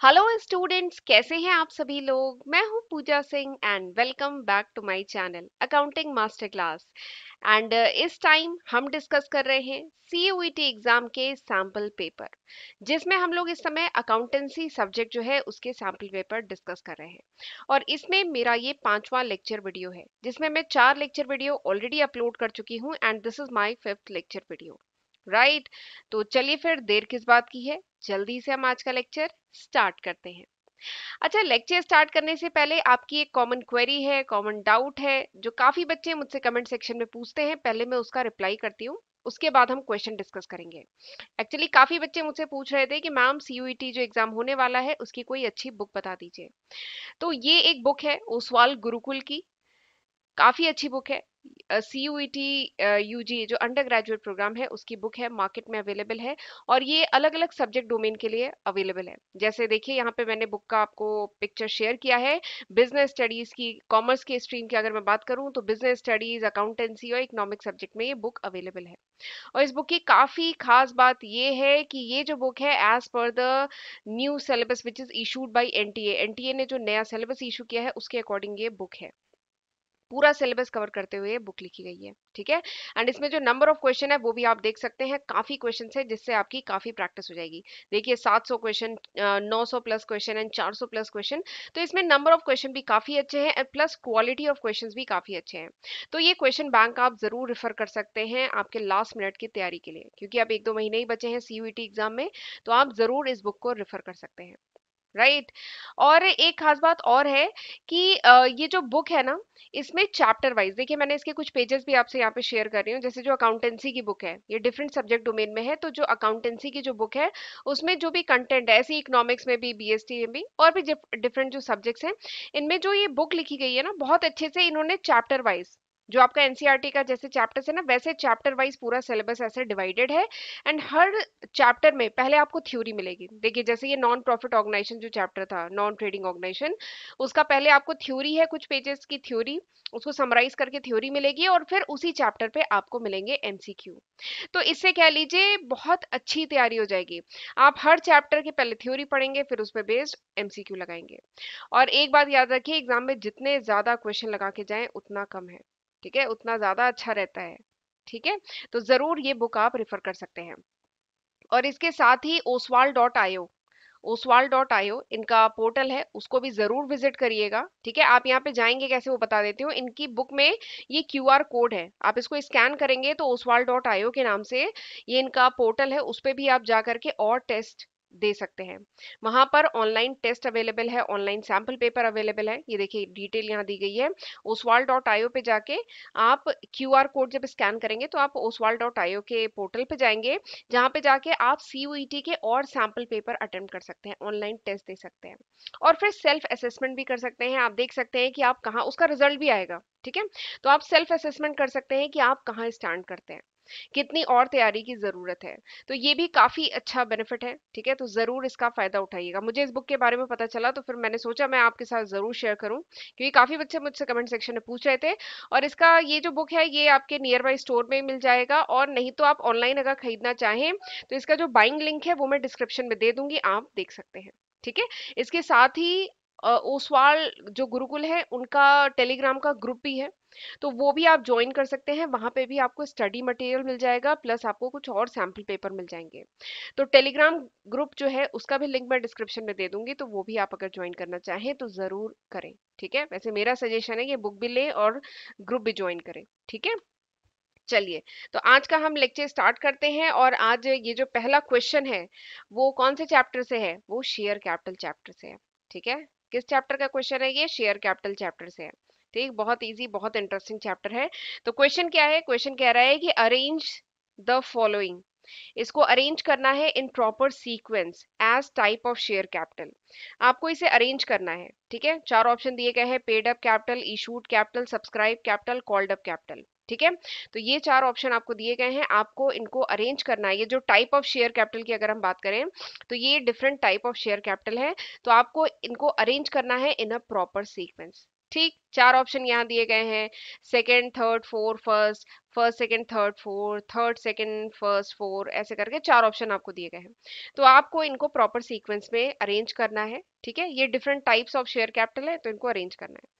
Hello students कैसे हैं आप सभी लोग? मैं हूँ Pooja Singh and welcome back to my channel accounting master class and इस टाइम हम डिस्कस कर रहे हैं सी एग्ज़ाम के सैंपल पेपर जिसमें हम लोग इस समय अकाउंटेंसी सब्जेक्ट जो है उसके सैंपल पेपर डिस्कस कर रहे हैं। और इसमें मेरा ये पांचवा लेक्चर वीडियो है, जिसमें मैं चार लेक्चर वीडियो ऑलरेडी अपलोड कर चुकी हूँ and this is my fifth lecture video right? तो चलिए फिर देर किस बात की है? जल्दी से हम आज का लेक्चर स्टार्ट करते हैं। अच्छा लेक्चर स्टार्ट करने से पहले आपकी एक कॉमन क्वेरी है कॉमन डाउट है, जो काफ़ी बच्चे मुझसे कमेंट सेक्शन में पूछते हैं। पहले मैं उसका रिप्लाई करती हूँ, उसके बाद हम क्वेश्चन डिस्कस करेंगे। एक्चुअली काफ़ी बच्चे मुझसे पूछ रहे थे कि, मैम सीयूईटी जो एग्ज़ाम होने वाला है, उसकी कोई अच्छी बुक बता दीजिए? तो ये एक बुक है, ओसवाल गुरुकुल की। काफ़ी अच्छी बुक है। C U T U G जो अंडर ग्रेजुएट प्रोग्राम है, उसकी बुक है मार्केट में अवेलेबल है और ये अलग अलग सब्जेक्ट डोमेन के लिए अवेलेबल है। जैसे देखिए, यहाँ पे मैंने बुक का आपको पिक्चर शेयर किया है। बिज़नेस स्टडीज़ की कॉमर्स के स्ट्रीम की अगर मैं बात करूँ तो बिज़नेस स्टडीज़ अकाउंटेंसी और इकोनॉमिक सब्जेक्ट में ये बुक अवेलेबल है। और इस बुक की काफ़ी खास बात ये है कि ये जो बुक है एज पर the new syllabus which is issued by NTA NTA ने जो नया सिलेबस इशू किया है, उसके अकॉर्डिंग ये बुक है। पूरा सिलेबस कवर करते हुए बुक लिखी गई है, ठीक है? एंड इसमें जो नंबर ऑफ़ क्वेश्चन है, वो भी आप देख सकते हैं। काफ़ी क्वेश्चन है, जिससे आपकी काफ़ी प्रैक्टिस हो जाएगी। देखिए 700 question 900 plus question and 400 plus question तो इसमें नंबर ऑफ़ क्वेश्चन भी काफ़ी अच्छे हैं and plus quality of question भी काफ़ी अच्छे हैं। तो ये क्वेश्चन बैंक आप ज़रूर रिफर कर सकते हैं आपके लास्ट मिनट की तैयारी के लिए, क्योंकि आप एक दो महीने ही बचे हैं CUET एग्ज़ाम में तो आप ज़रूर इस बुक को रिफर कर सकते हैं। राइट? और एक खास बात और है कि ये जो बुक है ना, इसमें चैप्टर वाइज, देखिए मैंने इसके कुछ पेजेस भी आपसे यहाँ पे शेयर कर रही हूँ, जैसे जो अकाउंटेंसी की बुक है, ये डिफरेंट सब्जेक्ट डोमेन में है तो जो अकाउंटेंसी की जो बुक है, उसमें जो भी कंटेंट है, ऐसे इकोनॉमिक्स में भी बीएसटी में भी, और भी डिफरेंट जो सब्जेक्ट्स हैं, इनमें जो ये बुक लिखी गई है ना, बहुत अच्छे से इन्होंने चैप्टर वाइज जो आपका एनसीईआरटी का जैसे चैप्टर्स है ना, वैसे चैप्टर वाइज पूरा सिलेबस ऐसे डिवाइडेड है एंड हर चैप्टर में पहले आपको थ्योरी मिलेगी। देखिए, जैसे ये नॉन प्रॉफिट ऑर्गेनाइजेशन जो चैप्टर था नॉन ट्रेडिंग ऑर्गेनाइजेशन उसका पहले आपको थ्योरी है कुछ पेजेस की थ्योरी उसको समराइज करके थ्योरी मिलेगी और फिर उसी चैप्टर पे आपको मिलेंगे एमसीक्यू तो इससे कह लीजिए, बहुत अच्छी तैयारी हो जाएगी। आप हर चैप्टर के पहले थ्योरी पढ़ेंगे, फिर उस पर बेस्ड एमसीक्यू लगाएँगे। और एक बात याद रखिए एग्ज़ाम में जितने ज़्यादा क्वेश्चन लगा के जाए, उतना कम है। ठीक है? उतना ज़्यादा अच्छा रहता है, ठीक है? तो ज़रूर ये बुक आप रेफर कर सकते हैं। और इसके साथ ही ओसवाल डॉट आयो ओसवाल डॉट आयो इनका पोर्टल है, उसको भी ज़रूर विज़िट करिएगा, ठीक है? आप यहाँ पे जाएँगे कैसे वो बता देती हूँ। इनकी बुक में ये क्यू आर कोड है, आप इसको स्कैन करेंगे तो ओसवाल डॉट आयो के नाम से ये इनका पोर्टल है, उस पर भी आप जा करके और टेस्ट दे सकते हैं। वहाँ पर ऑनलाइन टेस्ट अवेलेबल है ऑनलाइन सैंपल पेपर अवेलेबल है। ये देखिए डिटेल यहाँ दी गई है। ओसवाल डॉट आईओ पे जाके आप क्यू आर कोड जब स्कैन करेंगे तो आप ओसवाल डॉट आईओ के पोर्टल पे जाएँगे, जहाँ पे जाके आप CUET के और सैंपल पेपर अटेम्प्ट कर सकते हैं ऑनलाइन टेस्ट दे सकते हैं। और फिर सेल्फ असेसमेंट भी कर सकते हैं। आप देख सकते हैं कि आप कहाँ, उसका रिज़ल्ट भी आएगा, ठीक है? तो आप सेल्फ असेसमेंट कर सकते हैं कि आप कहाँ स्टैंड करते हैं। कितनी और तैयारी की ज़रूरत है। तो ये भी काफ़ी अच्छा बेनिफिट है, ठीक है? तो ज़रूर इसका फ़ायदा उठाइएगा। मुझे इस बुक के बारे में पता चला तो फिर मैंने सोचा मैं आपके साथ ज़रूर शेयर करूँ, क्योंकि काफ़ी बच्चे मुझसे कमेंट सेक्शन में पूछ रहे थे। और इसका ये जो बुक है, ये आपके नियर बाई स्टोर में मिल जाएगा, और नहीं तो आप ऑनलाइन अगर खरीदना चाहें तो इसका जो बाइंग लिंक है, वो मैं डिस्क्रिप्शन में दे दूँगी, आप देख सकते हैं, ठीक है? इसके साथ ही ओसवाल जो गुरुकुल है, उनका टेलीग्राम का ग्रुप भी है तो वो भी आप ज्वाइन कर सकते हैं, वहाँ पे भी आपको स्टडी मटेरियल मिल जाएगा, प्लस आपको कुछ और सैंपल पेपर मिल जाएँगे। तो टेलीग्राम ग्रुप जो है, उसका भी लिंक मैं डिस्क्रिप्शन में दे दूँगी तो वो भी आप अगर ज्वाइन करना चाहें तो ज़रूर करें, ठीक है? वैसे मेरा सजेशन है कि बुक भी लें और ग्रुप भी ज्वाइन करें, ठीक है? चलिए तो आज का हम लेक्चर स्टार्ट करते हैं और आज ये जो पहला क्वेश्चन है, वो कौन से चैप्टर से है? वो शेयर कैपिटल चैप्टर से है, ठीक है? किस चैप्टर का क्वेश्चन है ये? शेयर कैपिटल चैप्टर से है। ठीक, बहुत इजी बहुत इंटरेस्टिंग चैप्टर है। तो क्वेश्चन क्या है? क्वेश्चन कह रहा है कि अरेंज द फॉलोइंग इसको अरेंज करना है in proper sequence as type of share capital आपको इसे अरेंज करना है, ठीक है? चार ऑप्शन दिए गए हैं paid up capital issued capital subscribe capital called up capital ठीक है? तो ये चार ऑप्शन आपको दिए गए हैं। आपको इनको अरेंज करना है। ये जो टाइप ऑफ़ शेयर कैपिटल की अगर हम बात करें तो ये different type of share capital है। तो आपको इनको अरेंज करना है इन अ प्रॉपर सीक्वेंस ठीक? चार ऑप्शन यहाँ दिए गए हैं। Second third four first first second third four third second first four ऐसे करके चार ऑप्शन आपको दिए गए हैं। तो आपको इनको प्रॉपर सीक्वेंस में अरेंज करना है। ठीक है? ये different types of share capital है तो इनको अरेंज करना है।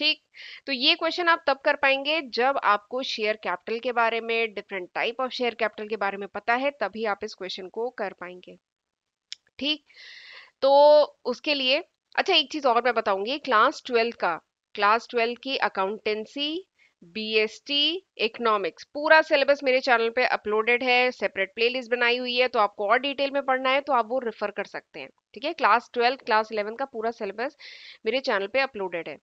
ठीक? तो ये क्वेश्चन आप तब कर पाएँगे जब आपको शेयर कैपिटल के बारे में different type of share capital के बारे में पता है, तभी आप इस क्वेश्चन को कर पाएँगे। ठीक? तो उसके लिए अच्छा एक चीज़ और मैं बताऊँगी क्लास ट्वेल्थ का क्लास ट्वेल्थ की अकाउंटेंसी बीएसटी इकोनॉमिक्स पूरा सिलेबस मेरे चैनल पे अपलोडेड है सेपरेट प्लेलिस्ट बनाई हुई है तो आपको और डिटेल में पढ़ना है तो आप वो रेफर कर सकते हैं। ठीक है? क्लास ट्वेल्थ क्लास इलेवन का पूरा सिलेबस मेरे चैनल पे अपलोडेड है।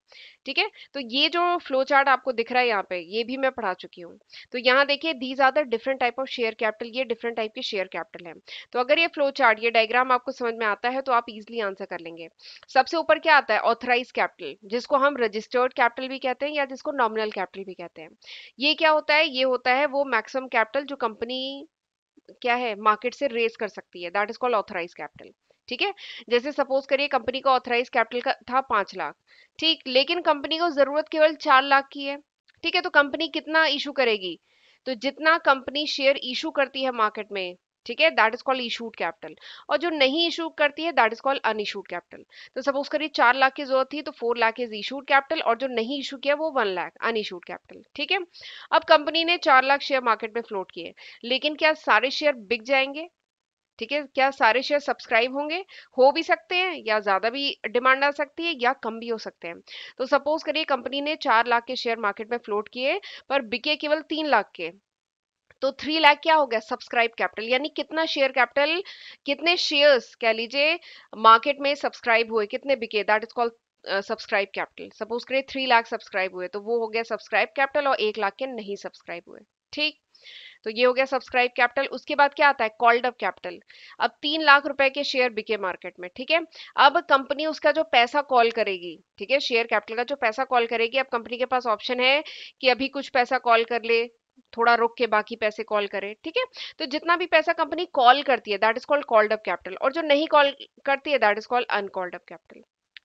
ठीक है? तो ये जो फ्लो चार्ट आपको दिख रहा है यहाँ पे, ये भी मैं पढ़ा चुकी हूँ। तो यहाँ देखिए these are the different type of share capital ये डिफरेंट टाइप के शेयर कैपिटल है। तो अगर ये फ्लो चार्ट ये डायग्राम आपको समझ में आता है तो आप इजिली आंसर कर लेंगे। सबसे ऊपर क्या आता है? ऑथराइज कैपिटल जिसको हम रजिस्टर्ड कैपिटल भी कहते हैं या जिसको नॉमिनल कैपिटल भी कहते हैं। ये क्या होता है? ये होता है वो मैक्सिमम कैपिटल जो कंपनी क्या है? मार्केट से रेस कर सकती है। That is called authorise capital ठीक है? जैसे सपोज़ करिए कंपनी का ऑथराइज कैपिटल का था पाँच लाख। ठीक, लेकिन कंपनी को ज़रूरत केवल चार लाख की है। ठीक है तो कंपनी कितना इशू करेगी? तो जितना कंपनी शेयर इशू करती है मार्केट में, ठीक है that is called issued capital और जो नहीं इशू करती है that is called unissued capital तो सपोज़ करिए चार लाख की ज़रूरत थी तो four lakh is issued capital और जो नहीं इशू किया, वो वन लाख अनइशूड कैपिटल ठीक है? अब कंपनी ने चार लाख शेयर मार्केट में फ्लोट किए। लेकिन क्या सारे शेयर बिक जाएँगे? ठीक है, क्या सारे शेयर सब्सक्राइब होंगे? हो भी सकते हैं या ज़्यादा भी डिमांड आ सकती है या कम भी हो सकते हैं। तो सपोज़ करिए कंपनी ने चार लाख के शेयर मार्केट में फ्लोट किए पर बिके केवल तीन लाख के। तो थ्री लाख क्या हो गया? सब्सक्राइब कैपिटल यानी कितना शेयर कैपिटल कितने शेयर्स कह लीजिए मार्केट में सब्सक्राइब हुए, कितने बिके? That is called subscribe capital suppose करिए थ्री लाख सब्सक्राइब हुए तो वो हो गया सब्सक्राइब कैपिटल और एक लाख के नहीं सब्सक्राइब हुए। ठीक? तो ये हो गया सब्सक्राइब कैपिटल उसके बाद क्या आता है? कॉल्ड अप कैपिटल अब तीन लाख रुपए के शेयर बिके मार्केट में, ठीक है? अब कंपनी उसका जो पैसा कॉल करेगी, ठीक है? शेयर कैपिटल का जो पैसा कॉल करेगी, अब कंपनी के पास ऑप्शन है कि अभी कुछ पैसा कॉल कर ले, थोड़ा रुक के बाकी पैसे कॉल करे, ठीक है? तो जितना भी पैसा कंपनी कॉल करती है that is called called up capital और जो नहीं कॉल करती है that is called uncalled up capital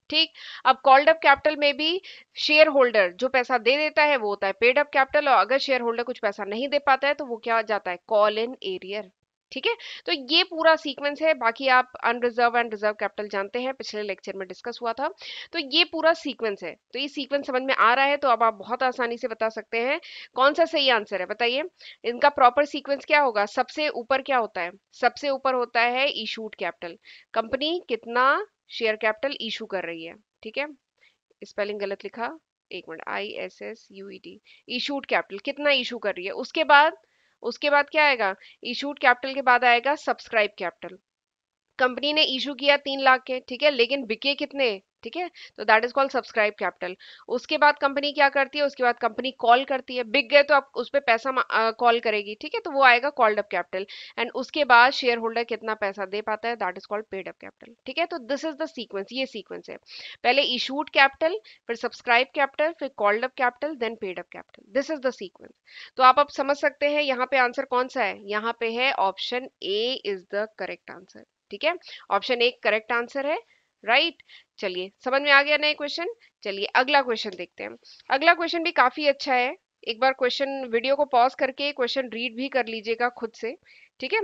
ठीक? अब कॉल्ड अप कैपिटल में भी शेयर होल्डर जो पैसा दे देता है, वो होता है पेड अप कैपिटल और अगर शेयर होल्डर कुछ पैसा नहीं दे पाता है तो वो क्या जाता है? कॉल इन एरियर ठीक है? तो ये पूरा सीक्वेंस है, बाकी आप अनरिजर्व एंड रिज़र्व कैपिटल जानते हैं, पिछले लेक्चर में डिस्कस हुआ था। तो ये पूरा सीक्वेंस है। तो ये सीक्वेंस समझ में आ रहा है तो अब आप बहुत आसानी से बता सकते हैं, कौन सा सही आंसर है, बताइए। इनका प्रॉपर सीक्वेंस क्या होगा? सबसे ऊपर क्या होता है? सबसे ऊपर होता है इशूड कैपिटल कंपनी कितना शेयर कैपिटल इशू कर रही है, ठीक है? स्पेलिंग गलत लिखा, एक minute I S S U E T issued capital कितना इशू कर रही है? उसके बाद उसके बाद क्या आएगा? इशूड कैपिटल के बाद आएगा सब्सक्राइब कैपिटल कंपनी ने इशू किया तीन लाख के, ठीक है? लेकिन बिके कितने? ठीक है? तो that is called subscribe capital उसके बाद कंपनी क्या करती है? उसके बाद कंपनी कॉल करती है। बिक गए तो आप उस पर पैसा कॉल करेगी, ठीक है? तो वो आएगा कॉल्ड अप कैपिटल एंड उसके बाद शेयर होल्डर कितना पैसा दे पाता है? That is called paid up capital ठीक है? तो दिस इज़ द सीक्वेंस ये सीक्वेंस है। पहले इशूड कैपिटल फिर सब्सक्राइब कैपिटल फिर called up capital then paid up capital this is the sequence तो आप अब समझ सकते हैं यहाँ पे आंसर कौन सा है? यहाँ पे है option A is the correct answer ठीक है? ऑप्शन एक करेक्ट आंसर है राइट right? चलिए, समझ में आ गया नए क्वेश्चन चलिए, अगला क्वेश्चन देखते हैं अगला क्वेश्चन भी काफ़ी अच्छा है। एक बार क्वेश्चन वीडियो को पॉज करके क्वेश्चन रीड भी कर लीजिएगा खुद से, ठीक है?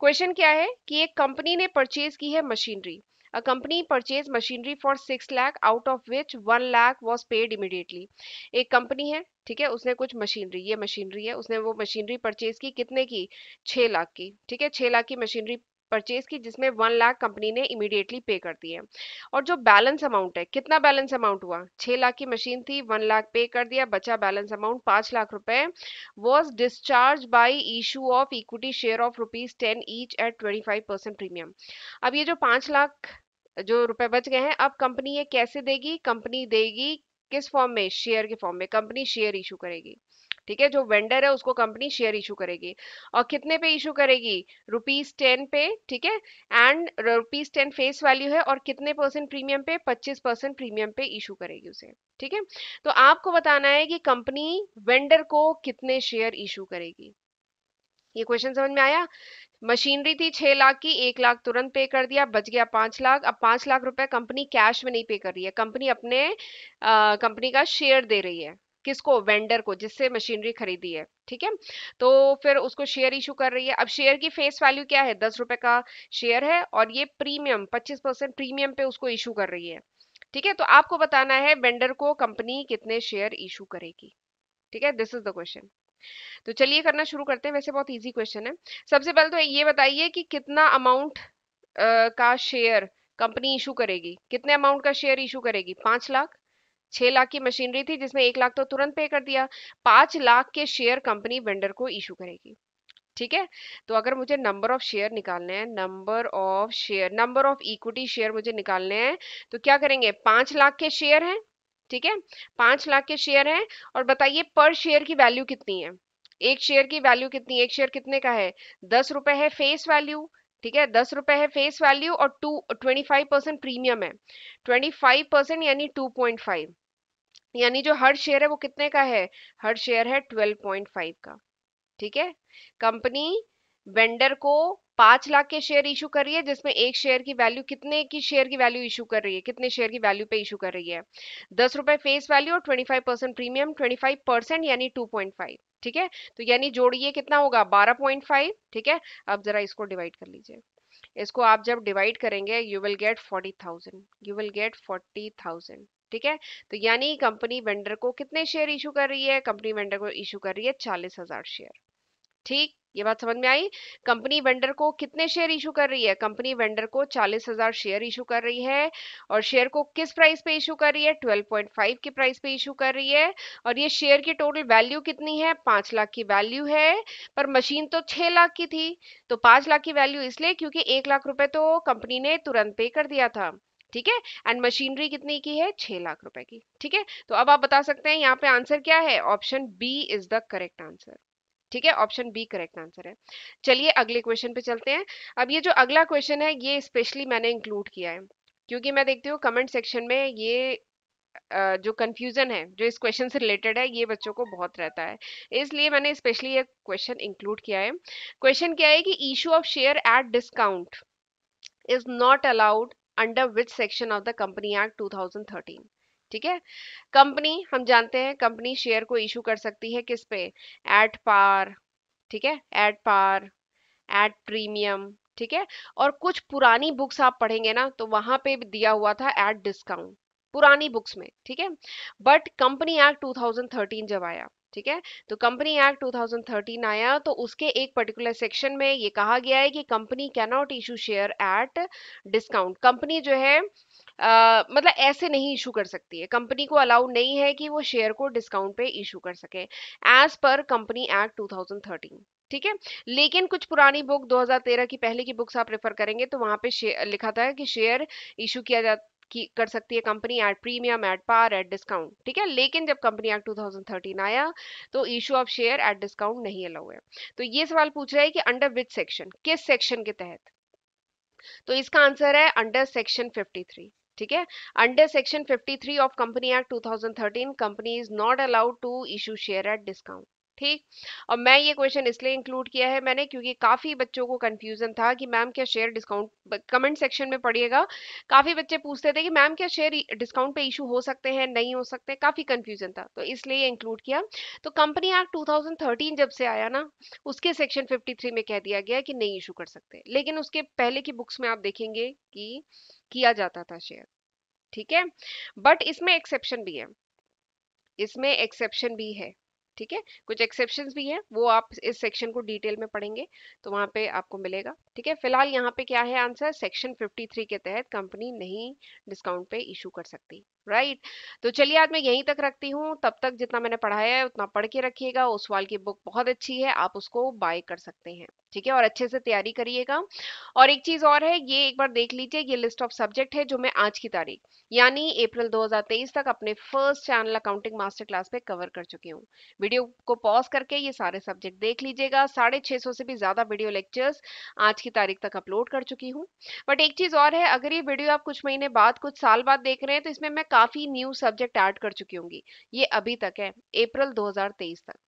क्वेश्चन क्या है? कि एक कंपनी ने परचेज की है machinery a company purchase machinery for six lakh out of which one lakh was paid immediately एक कंपनी है, ठीक है? उसने कुछ मशीनरी ये मशीनरी है, उसने वो मशीनरी परचेज की कितने की? छह लाख की, ठीक है? छह लाख की मशीनरी परचेज की जिसमें वन लाख कंपनी ने इमीडिएटली पे कर दी है। और जो बैलेंस अमाउंट है, कितना बैलेंस अमाउंट हुआ? छह लाख की मशीन थी वन लाख पे कर दिया, बचा बैलेंस अमाउंट पाँच लाख रुपए was discharge by issue of equity share of rupees ten each at twenty five percent premium अब ये जो पाँच लाख, जो रुपए बच गए हैं, अब कंपनी ये कैसे देगी? कंपनी देगी किस फॉर्म में? शेयर के फॉर्म में। कंपनी शेयर इशू करेगी। ठीक है? जो वेंडर है, उसको कंपनी शेयर इशू करेगी। और कितने पे इशू करेगी? रुपीज़ टेन पे, ठीक है? And rupees ten face value है और कितने परसेंट प्रीमियम पे? पच्चीस परसेंट प्रीमियम पे इशू करेगी उसे, ठीक है? तो आपको बताना है कि कंपनी वेंडर को कितने शेयर इशू करेगी। ये क्वेश्चन समझ में आया? मशीनरी थी छह लाख की, एक लाख तुरंत पे कर दिया, बच गया पाँच लाख। अब पाँच लाख रुपए कंपनी कैश में नहीं पे कर रही है। कंपनी अपने कंपनी का शेयर दे रही है। किसको, वेंडर को, जिससे मशीनरी खरीदी है, ठीक है? तो फिर उसको शेयर इशू कर रही है। अब शेयर की फेस वैल्यू क्या है? दस रुपए का शेयर है और ये प्रीमियम, पच्चीस परसेंट प्रीमियम पे उसको इशू कर रही है, ठीक है? तो आपको बताना है वेंडर को कंपनी कितने शेयर इशू करेगी, ठीक है? दिस इज़ द क्वेश्चन तो चलिए करना शुरू करते हैं। वैसे बहुत इजी क्वेश्चन है। सबसे पहले तो ये बताइए कि कितना अमाउंट का शेयर कंपनी इशू करेगी? कितने अमाउंट का शेयर इशू करेगी? पाँच लाख? छह लाख की मशीनरी थी, जिसमें एक लाख तो तुरंत पे कर दिया। पाँच लाख के शेयर कंपनी वेंडर को इशू करेगी। ठीक है? तो अगर मुझे नंबर ऑफ़ शेयर निकालने हैं, number of share, number of equity share मुझे निकालने हैं तो क्या करेंगे? पाँच लाख के शेयर हैं, ठीक है? पाँच लाख के शेयर हैं, और बताइए पर शेयर की वैल्यू कितनी है? एक शेयर की वैल्यू कितनी एक शेयर कितने का है? दस रुपए है फेस वैल्यू, ठीक है? दस रुपए है फेस वैल्यू और two, twenty five percent premium है। ट्वेंटी फाइव परसेंट यानी टू पॉइंट फाइव। यानी जो हर शेयर है वो कितने का है? हर शेयर है ट्वेल्व पॉइंट फाइव का। ठीक है? कंपनी वेंडर को पाँच लाख के शेयर इशू कर रही है, जिसमें एक शेयर की वैल्यू कितने की शेयर की वैल्यू इशू कर रही है? कितने शेयर की वैल्यू पे इशू कर रही है? दस रुपए फेस वैल्यू और twenty five percent premium twenty five percent यानी टू पॉइंट फाइव ठीक है? तो यानी जोड़िए कितना होगा? बारह पॉइंट फाइव ठीक है? अब जरा इसको डिवाइड कर लीजिए। इसको आप जब डिवाइड करेंगे you will get forty thousand you will get forty thousand ठीक है? तो यानी कंपनी वेंडर को कितने शेयर इशू कर रही है? कंपनी वेंडर को इशू कर रही है चालीस हज़ार शेयर। ठीक? ये बात समझ में आई? कंपनी वेंडर को कितने शेयर इशू कर रही है? कंपनी वेंडर को चालीस हज़ार शेयर इशू कर रही है और शेयर को किस प्राइस पे इशू कर रही है? ट्वेल्व पॉइंट फाइव की प्राइस पे इशू कर रही है और ये शेयर की टोटल वैल्यू कितनी है? पाँच लाख की वैल्यू है, पर मशीन तो छह लाख की थी। तो पाँच लाख की वैल्यू इसलिए क्योंकि एक लाख रुपए तो कंपनी ने तुरंत पे कर दिया था। ठीक है? एंड मशीनरी कितनी की है? छह लाख रुपए की, ठीक है? तो अब आप बता सकते हैं यहाँ पे आंसर क्या है? Option B is the correct answer ठीक है? ऑप्शन बी करेक्ट आंसर है। चलिए अगले क्वेश्चन पे चलते हैं। अब ये जो अगला क्वेश्चन है, ये स्पेशली मैंने इंक्लूड किया है, क्योंकि मैं देखती हूँ कमेंट सेक्शन में ये जो कंफ्यूजन है, जो इस क्वेश्चन से रिलेटेड है, ये बच्चों को बहुत रहता है। इसलिए मैंने स्पेशली ये क्वेश्चन इंक्लूड किया है। क्वेश्चन क्या है कि issue of share at discount is not allowed under which section of the company act 2013 ठीक है? कंपनी हम जानते हैं कंपनी शेयर को इशू कर सकती है किस पे? एट पार ठीक है? एट पार एट प्रीमियम ठीक है? और कुछ पुरानी बुक्स आप पढ़ेंगे ना तो वहाँ पे दिया हुआ था एट डिस्काउंट पुरानी बुक्स में, ठीक है? बट कंपनी एक्ट 2013 जब आया ठीक है? तो कंपनी एक्ट 2013 आया तो उसके एक पर्टिकुलर सेक्शन में ये कहा गया है कि company cannot issue share at discount company जो है आ, मतलब ऐसे नहीं इशू कर सकती है। कंपनी को अलाउ नहीं है कि वो शेयर को डिस्काउंट पे इशू कर सके। एज पर कंपनी एक्ट 2013 ठीक है? लेकिन कुछ पुरानी बुक 2013 की पहले की बुक्स आप रेफर करेंगे तो वहाँ पे लिखा था कि शेयर इशू किया जा कर सकती है company at premium at par at discount ठीक है? लेकिन जब कंपनी एक्ट 2013 आया तो issue of share at discount नहीं अलाउ है। तो ये सवाल पूछ रहा है कि अंडर विच सेक्शन किस सेक्शन के तहत? तो इसका आंसर है अंडर सेक्शन 53 ठीक है? Under section 53 of company act 2013 company is not allowed to issue share at discount ठीक? और मैं ये क्वेश्चन इसलिए इंक्लूड किया है मैंने क्योंकि काफ़ी बच्चों को कंफ्यूजन था कि मैम क्या शेयर डिस्काउंट कमेंट सेक्शन में पढ़िएगा। काफ़ी बच्चे पूछते थे कि मैम क्या शेयर डिस्काउंट पे इशू हो सकते हैं, नहीं हो सकते काफ़ी कंफ्यूजन था तो इसलिए इंक्लूड किया। तो कंपनी एक्ट 2013 जब से आया ना, उसके सेक्शन 53 में कह दिया गया कि नहीं इशू कर सकते। लेकिन उसके पहले की बुक्स में आप देखेंगे कि किया जाता था शेयर ठीक है? बट इसमें एक्सेप्शन भी है। इसमें एक्सेप्शन भी है। ठीक है? कुछ एक्सेप्शन भी हैं, वो आप इस सेक्शन को डिटेल में पढ़ेंगे तो वहाँ पे आपको मिलेगा, ठीक है? फ़िलहाल यहाँ पे क्या है आंसर सेक्शन 53 के तहत कंपनी नहीं डिस्काउंट पे इशू कर सकती। राइट? तो चलिए आज मैं यहीं तक रखती हूँ। तब तक जितना मैंने पढ़ाया है, उतना पढ़ के रखिएगा। उस सवाल की बुक बहुत अच्छी है, आप उसको बाय कर सकते हैं। ठीक है? और अच्छे से तैयारी करिएगा। और एक चीज़ और है, ये एक बार देख लीजिए, ये लिस्ट ऑफ़ सब्जेक्ट है जो मैं आज की तारीख, यानी अप्रैल 2023 तक अपने first channel accounting master class पे कवर कर चुकी हूँ। वीडियो को पॉज करके ये सारे सब्जेक्ट देख लीजिएगा। साढ़े छह सौ से भी ज़्यादा वीडियो लेक्चर्स आज की तारीख तक अपलोड कर चुकी हूँ। बट एक चीज़ और है, अगर ये वीडियो आप कुछ महीने बाद, कुछ साल बाद देख रहे हैं तो इसमें मैं काफ़ी न्यू सब्जेक्ट ऐड कर चुकी होंगी। ये अभी तक है अप्रैल 2023 तक।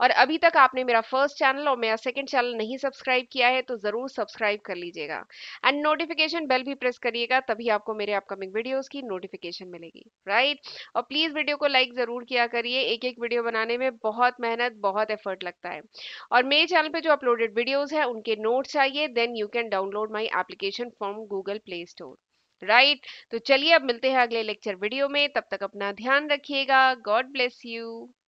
और अभी तक आपने मेरा फ़र्स्ट चैनल और मेरा सेकंड चैनल नहीं सब्सक्राइब किया है तो ज़रूर सब्सक्राइब कर लीजिएगा। एंड नोटिफिकेशन बेल भी प्रेस करिएगा, तभी आपको मेरे अपकमिंग वीडियोस की नोटिफिकेशन मिलेगी। राइट और प्लीज़ वीडियो को लाइक ज़रूर किया करिए। एक एक वीडियो बनाने में बहुत मेहनत, बहुत एफर्ट लगता है। और मेरे चैनल पर जो अपलोडेड वीडियोज़ है, उनके नोट चाहिए then you can download my application from Google Play Store right तो चलिए अब मिलते हैं अगले लेक्चर वीडियो में। तब तक अपना ध्यान रखिएगा। God bless you